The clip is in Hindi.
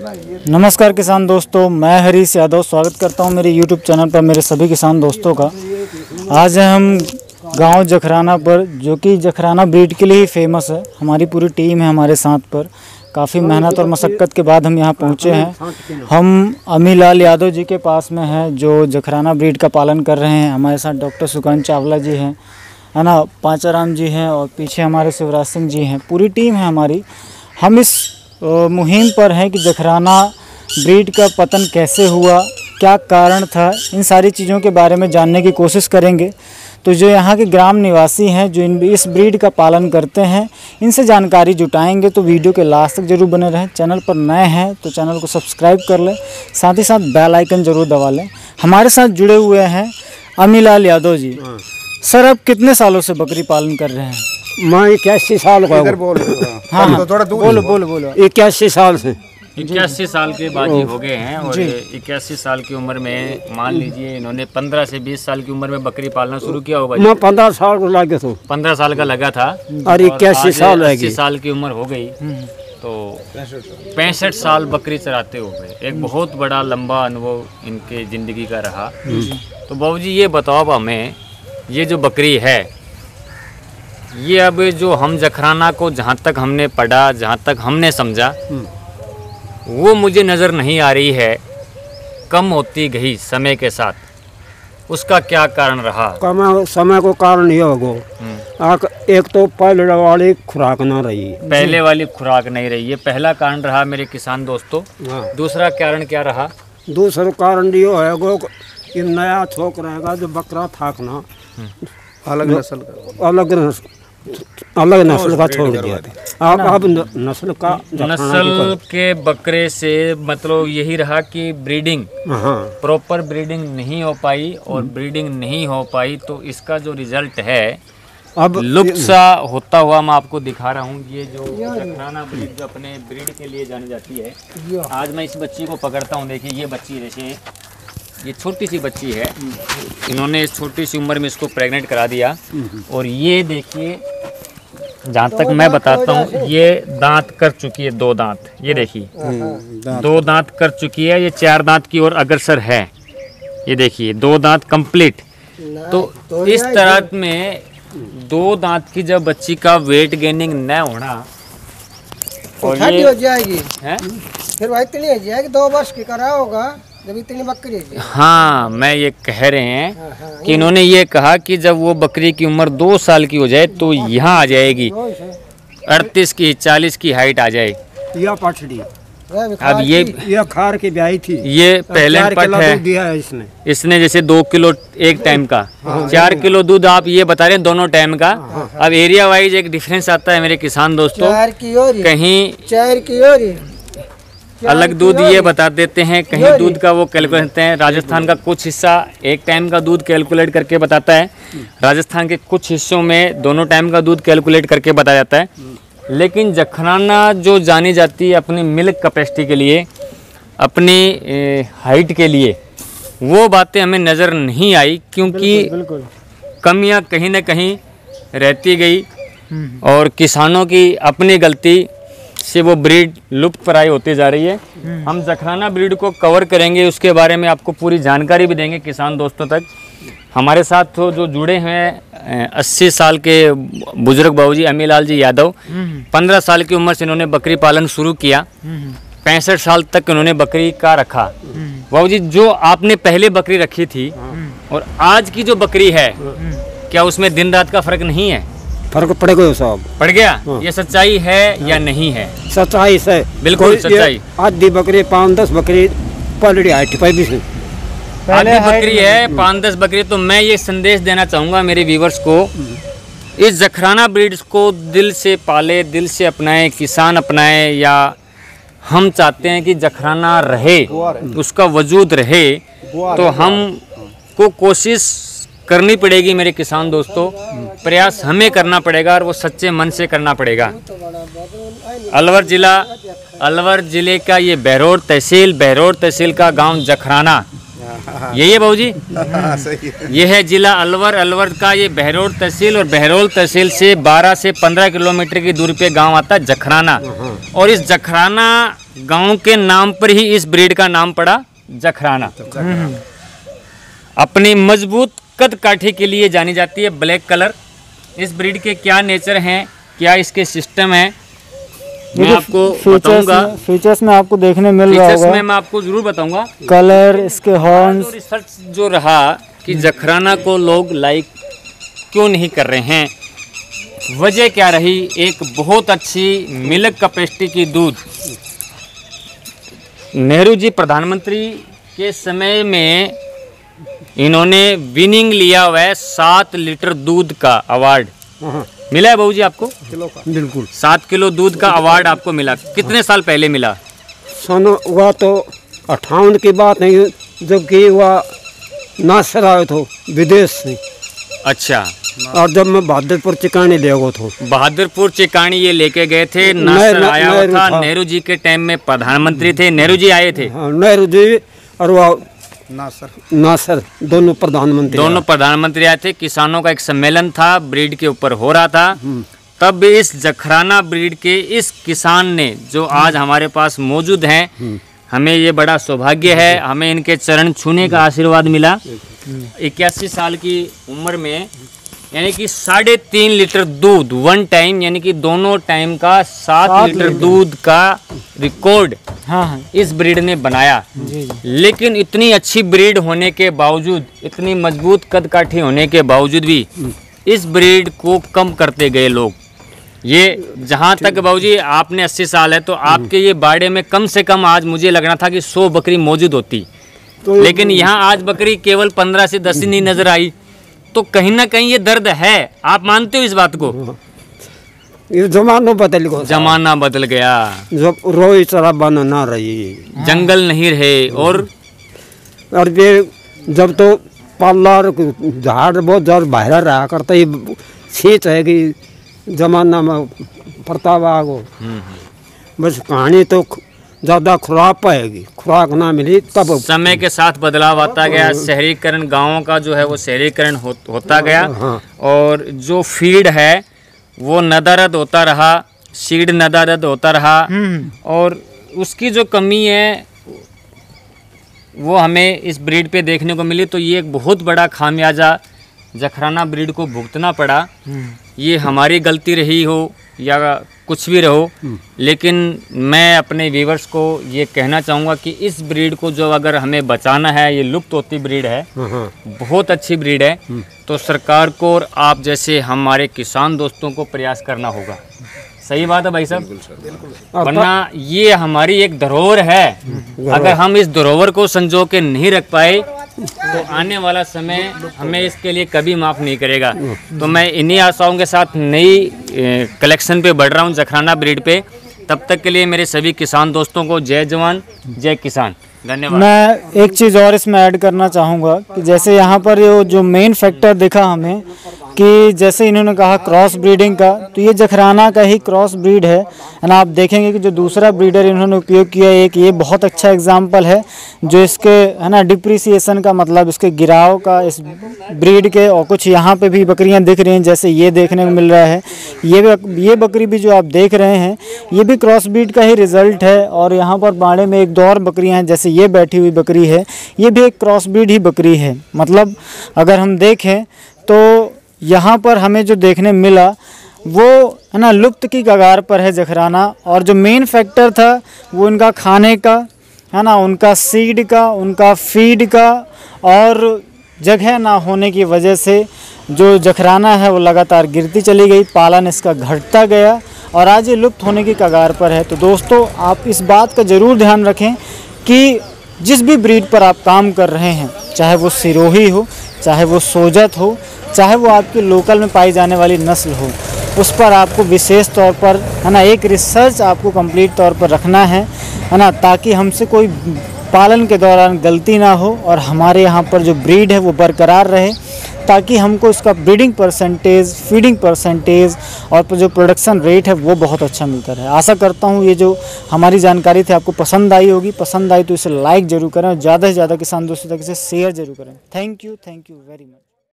नमस्कार किसान दोस्तों, मैं हरीश यादव स्वागत करता हूँ मेरे YouTube चैनल पर, मेरे सभी किसान दोस्तों का। आज हम गाँव जखराना पर, जो कि जखराना ब्रीड के लिए ही फ़ेमस है, हमारी पूरी टीम है हमारे साथ पर। काफ़ी मेहनत और मशक्क़त के बाद हम यहाँ पहुँचे हैं। हम अमीलाल यादव जी के पास में हैं, जो जखराना ब्रीड का पालन कर रहे हैं। हमारे साथ डॉक्टर सुकांत चावला जी हैं, है ना, पांचाराम जी हैं और पीछे हमारे शिवराज सिंह जी हैं। पूरी टीम है हमारी। हम इस मुहिम पर हैं कि जखराना ब्रीड का पतन कैसे हुआ क्या कारण था इन सारी चीज़ों के बारे में जानने की कोशिश करेंगे। तो जो यहाँ के ग्राम निवासी हैं जो इन इस ब्रीड का पालन करते हैं इनसे जानकारी जुटाएँगे। तो वीडियो के लास्ट तक ज़रूर बने रहें। चैनल पर नए हैं तो चैनल को सब्सक्राइब कर लें। साथ ही साथ बेल आइकन ज़रूर दबा लें। हमारे साथ जुड़े हुए हैं अमीलाल यादव जी। सर आप कितने सालों से बकरी पालन कर रहे हैं? मैं इक्यासी साल का इधर हूँ बोल हाँ हाँ थोड़ा दूर बोलो बोलो बोलो। इक्यासी साल से। इक्यासी साल के बाजी हो गए हैं और इक्यासी साल की उम्र में मान लीजिए इन्होंने पंद्रह से बीस साल की उम्र में बकरी पालना शुरू किया होगा मैं पंद्रह साल को लागे तो पंद्रह साल का लगा था। और इक्यासी साल अस्सी साल की उम्र हो गई। तो पैंसठ साल बकरी चराते हो गए एक बहुत बड़ा लंबा अनुभव इनके ज़िंदगी का रहा। तो बाबू जी ये बताओ अब हमें ये जो बकरी है ये अब जो हम जखराना को जहाँ तक हमने पढ़ा जहाँ तक हमने समझा वो मुझे नज़र नहीं आ रही है। कम होती गई समय के साथ। उसका क्या कारण रहा? कमा समय को कारण ये होगो हम्म। एक तो पहले वाली खुराक ना रही। पहले वाली खुराक नहीं रही। ये पहला कारण रहा मेरे किसान दोस्तों। हाँ। दूसरा कारण क्या रहा? दूसरा कारण ये होगो कि नया छोक रहेगा जो बकरा थाकना। अलग नस्ल का। अलग नस, अलग नस्ल का छोड़ दिया। था अब अब नस्ल का नस्ल के बकरे से मतलब यही रहा कि ब्रीडिंग हाँ। प्रॉपर ब्रीडिंग नहीं हो पाई और ब्रीडिंग नहीं हो पाई तो इसका जो रिज़ल्ट है अब लुप्त सा होता हुआ मैं आपको दिखा रहा हूँ ये जो जखराना ब्रीड जो अपने ब्रीड के लिए जानी जाती है आज मैं इस बच्ची को पकड़ता हूँ देखिए ये बच्ची जैसे ये छोटी सी बच्ची है। इन्होंने इस छोटी सी उम्र में इसको प्रेग्नेंट करा दिया। और ये देखिए जहाँ तक मैं बताता हूँ ये दांत कर चुकी है दो दांत। ये देखिए। दो दांत कर चुकी है ये चार दांत की ओर अग्रसर है। ये देखिए दो दांत कंप्लीट तो इस तरह में दो दांत की जब बच्ची का वेट गेनिंग न होना और ये हो जाएगी। है? फिर वही इतनी हो जाएगी दो वर्ष की करा होगा जब इतनी बकरी हो हाँ मैं ये कह रहे हैं कि इन्होंने ये कहा कि जब वो बकरी की उम्र दो साल की हो जाए तो यहाँ आ जाएगी। अड़तीस की चालीस की हाइट आ जाए यह भी अब ये यह खार की ब्याही थी। ये पहले पट है। दिया है इसने। इसने जैसे दो किलो एक टाइम का। चार किलो दूध आप ये बता रहे हैं दोनों टाइम का। अब एरिया वाइज एक डिफरेंस आता है मेरे किसान दोस्तों। चार की कहीं चार की ओर ही। अलग दूध ये बता देते हैं कहीं दूध का वो कैलकुलेट करते हैं। राजस्थान का कुछ हिस्सा एक टाइम का दूध कैलकुलेट करके बताता है। राजस्थान के कुछ हिस्सों में दोनों टाइम का दूध कैलकुलेट करके बताया जाता है। लेकिन जखराना जो जानी जाती है अपनी मिल्क कैपेसिटी के लिए अपनी हाइट के लिए वो बातें हमें नज़र नहीं आई क्योंकि कमियाँ कहीं ना कहीं रहती गई। और किसानों की अपनी गलती से वो ब्रीड लुप्त प्राय होती जा रही है। हम जखराना ब्रीड को कवर करेंगे उसके बारे में आपको पूरी जानकारी भी देंगे किसान दोस्तों तक। हमारे साथ तो जो जुड़े हैं अस्सी साल के बुज़ुर्ग बाबूजी अमीलाल जी यादव। पंद्रह साल की उम्र से इन्होंने बकरी पालन शुरू किया। पैंसठ साल तक इन्होंने बकरी का रखा। बाबूजी जो आपने पहले बकरी रखी थी और आज की जो बकरी है क्या उसमें दिन रात का फ़र्क नहीं है? फ़र्क पड़ेगा साहब पड़ गया? हाँ। ये सच्चाई है हाँ। या नहीं है? सच्चाई से। बिल्कुल सच्चाई। आधी बकरी पाँच दस बकरी पलड़ी हाइट पे भी आधी बकरी है पाँच दस बकरी तो मैं ये संदेश देना चाहूँगा मेरे व्यूवर्स को। इस जखराना ब्रीड्स को दिल से पाले दिल से अपनाए किसान अपनाए या हम चाहते हैं कि जखराना रहे उसका वजूद रहे तो हम को कोशिश करनी पड़ेगी मेरे किसान दोस्तों। प्रयास हमें करना पड़ेगा और वो सच्चे मन से करना पड़ेगा। अलवर जिला अलवर ज़िले का ये बहरोड तहसील बहरोड तहसील का गाँव जखराना। यही है बाबू जी ये है जिला अलवर अलवर का ये बहरोड तहसील और बहरोल तहसील से 12 से 15 किलोमीटर की दूरी पे गाँव आता है जखराना। और इस जखराना गाँव के नाम पर ही इस ब्रीड का नाम पड़ा जखराना। अपनी मज़बूत कद काठी के लिए जानी जाती है ब्लैक कलर। इस ब्रीड के क्या नेचर हैं क्या इसके सिस्टम है मैं आपको बताऊँगा। फीचर्स में आपको देखने मिल रहा फीचर्स में होगा। मैं आपको ज़रूर बताऊँगा। कलर इसके हॉर्न्स जो रिसर्च जो रहा कि जखराना को लोग लाइक क्यों नहीं कर रहे हैं वजह क्या रही? एक बहुत अच्छी मिल्क कैपेसिटी की दूध। नेहरू जी प्रधानमंत्री के समय में इन्होंने विनिंग लिया हुआ है सात लीटर दूध का अवार्ड हाँ, मिला है बहू जी आपको बिल्कुल। सात किलो दूध का अवार्ड आपको मिला। कितने साल पहले मिला? सन हुआ तो अट्ठावन की बात नहीं जबकि वह नासर आए थे विदेश से। अच्छा। और जब मैं बहादुरपुर चिकाने ले गो था। बहादुरपुर चिकानी ये लेके गए थे नासर नेहरू- आया हुआ था था। नेहरू जी के टाइम में प्रधानमंत्री थे नेहरू जी आए थे। हाँ, नेहरू जी और वह ना सर। नासर दोनों प्रधानमंत्री दोनों प्रधानमंत्री आए थे। किसानों का एक सम्मेलन था ब्रीड के ऊपर हो रहा था। तब इस जखराना ब्रीड के इस किसान ने जो आज हमारे पास मौजूद हैं हमें ये बड़ा सौभाग्य है। हमें इनके चरण छूने का आशीर्वाद मिला। इक्यासी साल की उम्र में यानी कि साढ़े तीन लीटर दूध वन टाइम यानी कि दोनों टाइम का सात लीटर। दूध का रिकॉर्ड हाँ हाँ। इस ब्रीड ने बनाया। जी जी। लेकिन इतनी अच्छी ब्रीड होने के बावजूद इतनी मज़बूत कद काठी होने के बावजूद भी इस ब्रीड को कम करते गए लोग। ये जहाँ तक बाबूजी आपने 80 साल है तो आपके ये बाड़े में कम से कम आज मुझे लगना था कि 100 बकरी मौजूद होती। तो लेकिन यहाँ आज बकरी केवल 15 से 10 ही नहीं नज़र आई। तो कहीं ना कहीं ये दर्द है। आप मानते हो इस बात को? ये जमानो बदल गो जमाना बदल गया। जब रोई चरा बन ना रही। जंगल नहीं रहे और और ये जब तो पाला झाड़ बहुत जब बाहर रहा करता ये सीच है कि जमाना में प्रताप आ गो बस कहानी तो ज़्यादा खुराक पाएगी खुराक ना मिली तब समय के साथ बदलाव आता गया। शहरीकरण गाँवों का जो है वो शहरीकरण हो, होता गया। हाँ। और जो फ़ीड है वो नदारद होता रहा सीड नदारद होता रहा हम्म। और उसकी जो कमी है वो हमें इस ब्रीड पे देखने को मिली। तो ये एक बहुत बड़ा खामियाजा जखराना ब्रीड को भुगतना पड़ा। ये हमारी गलती रही हो या कुछ भी रहो लेकिन मैं अपने व्यूवर्स को ये कहना चाहूँगा कि इस ब्रीड को जो अगर हमें बचाना है ये लुप्त होती ब्रीड है हाँ हाँ। बहुत अच्छी ब्रीड है तो सरकार को और आप जैसे हमारे किसान दोस्तों को प्रयास करना होगा। सही बात है भाई साहब? वरना ये हमारी एक धरोहर है। अगर हम इस धरोहर को संजो के नहीं रख पाए तो आने वाला समय हमें इसके लिए कभी माफ़ नहीं करेगा। तो मैं इन्हीं आशाओं के साथ नई कलेक्शन पे बढ़ रहा हूँ, जखराना ब्रीड पे। तब तक के लिए मेरे सभी किसान दोस्तों को जय जवान, जय किसान। धन्यवाद। मैं एक चीज़ और इसमें ऐड करना चाहूँगा कि जैसे यहाँ पर जो मेन फैक्टर देखा हमें कि जैसे इन्होंने कहा क्रॉस ब्रीडिंग का तो ये जखराना का ही क्रॉस ब्रीड है। एंड आप देखेंगे कि जो दूसरा ब्रीडर इन्होंने उपयोग किया, एक ये बहुत अच्छा एग्ज़ाम्पल है, जो इसके, है ना, डिप्रिसिएशन का मतलब इसके गिराव का, इस ब्रीड के, और कुछ यहाँ पे भी बकरियाँ दिख रही हैं, जैसे ये देखने को मिल रहा है। ये ये बकरी भी जो आप देख रहे हैं, ये भी क्रॉस ब्रीड का ही रिज़ल्ट है, और यहाँ पर बाड़े में एक दो और बकरियाँ हैं, जैसे ये बैठी हुई बकरी है, ये भी एक क्रॉस ब्रीड ही बकरी है। मतलब अगर हम देखें तो यहाँ पर हमें जो देखने मिला, वो, है ना, लुप्त की कगार पर है जखराना। और जो मेन फैक्टर था, वो इनका खाने का, है ना, उनका सीड का, उनका फ़ीड का, और जगह ना होने की वजह से जो जखराना है, वो लगातार गिरती चली गई, पालन इसका घटता गया, और आज ये लुप्त होने की कगार पर है। तो दोस्तों, आप इस बात का ज़रूर ध्यान रखें कि जिस भी ब्रीड पर आप काम कर रहे हैं, चाहे वो सिरोही हो, चाहे वो सोजत हो चाहे वो आपके लोकल में पाई जाने वाली नस्ल हो, उस पर आपको विशेष तौर पर, है ना, एक रिसर्च आपको कंप्लीट तौर पर रखना है है ना, ताकि हमसे कोई पालन के दौरान गलती ना हो और हमारे यहाँ पर जो ब्रीड है वो बरकरार रहे, ताकि हमको इसका ब्रीडिंग परसेंटेज फीडिंग परसेंटेज और जो प्रोडक्शन रेट है वो बहुत अच्छा मिलता रहे। आशा करता हूँ ये जो हमारी जानकारी थी आपको पसंद आई होगी, पसंद आई तो इसे लाइक ज़रूर करें और ज़्यादा से ज़्यादा किसान दोस्तों तक इसे शेयर ज़रूर करें। Thank you thank you very much